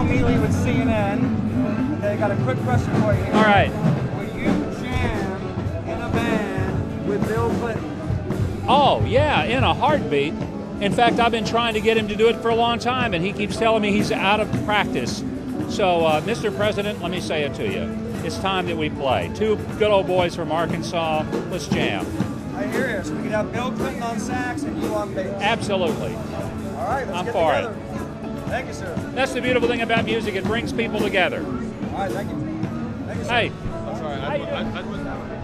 immediately with CNN. Got a quick question for you. Here. All right. Will you jam in a band with Bill Clinton? Oh, yeah, in a heartbeat. In fact, I've been trying to get him to do it for a long time, and he keeps telling me he's out of practice. So, uh, Mr. President, let me say it to you. It's time that we play. Two good old boys from Arkansas. Let's jam. I hear you. So we can have Bill Clinton on sax and you on bass. Absolutely. All right, let's I'm get for it. Together. Thank you, sir. That's the beautiful thing about music. It brings people together. All right, thank you. Thank you, sir. Hey, I'm sorry. How you I, doing? I, I,